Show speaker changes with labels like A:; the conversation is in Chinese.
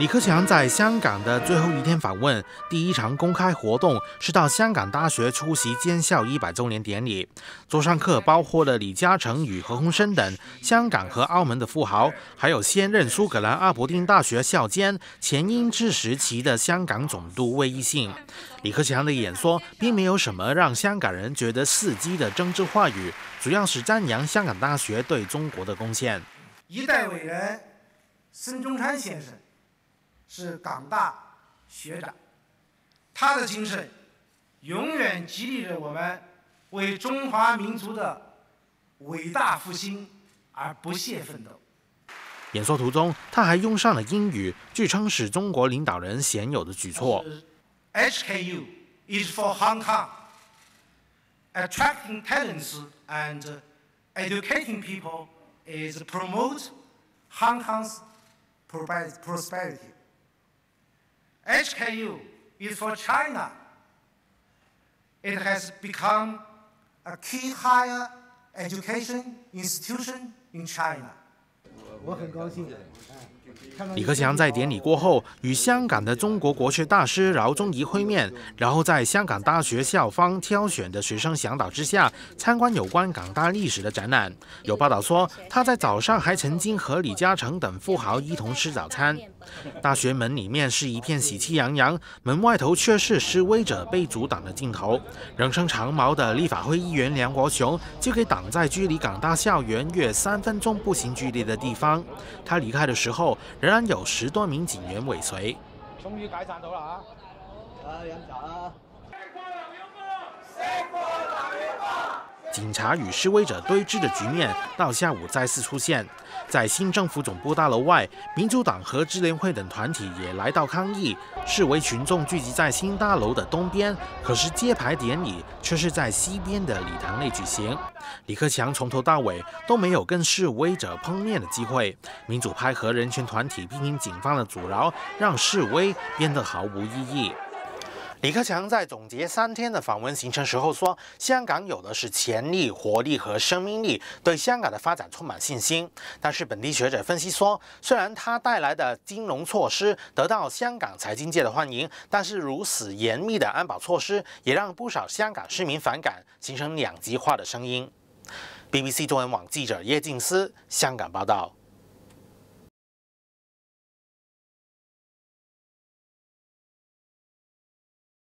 A: 李克强在香港的最后一天访问，第一场公开活动是到香港大学出席建校一百周年典礼。座上客包括了李嘉诚与何鸿燊等香港和澳门的富豪，还有现任苏格兰阿伯丁大学校监、前英治时期的香港总督魏一信。李克强的演说并没有什么让香港人觉得刺激的政治话语，主要是赞扬香港大学对中国的贡献。
B: 一代伟人孙中山先生。是港大学长，他的精神永远激励着我们为中华民族的伟大复兴而不懈奋斗。
A: 演说途中，他还用上了英语，据称是中国领导人鲜有的举措。
B: HKU is for Hong Kong, attracting talents and educating people is promote Hong Kong's prosperity. HKU is for China. It has become a key higher education institution in China. 我很高兴。
A: 李克强在典礼过后与香港的中国国学大师饶宗颐会面，然后在香港大学校方挑选的学生向导之下参观有关港大历史的展览。有报道说，他在早上还曾经和李嘉诚等富豪一同吃早餐。大学门里面是一片喜气洋洋，门外头却是示威者被阻挡的镜头。人称长毛的立法会议员梁国雄就给挡在距离港大校园约三分钟步行距离的地方。他离开的时候。仍然有十多名警员尾随。
C: 终于解散到啦吓！啊，饮茶啊！
A: 警察与示威者对峙的局面到下午再次出现。在新政府总部大楼外，民主党和支联会等团体也来到抗议。示威群众聚集在新大楼的东边，可是揭牌典礼却是在西边的礼堂内举行。李克强从头到尾都没有跟示威者碰面的机会。民主派和人权团体批评警方的阻挠，让示威变得毫无意义。李克强在总结三天的访问行程时候说：“香港有的是潜力、活力和生命力，对香港的发展充满信心。”但是本地学者分析说，虽然他带来的金融措施得到香港财经界的欢迎，但是如此严密的安保措施也让不少香港市民反感，形成两极化的声音。BBC 中文网记者叶静思香港报道。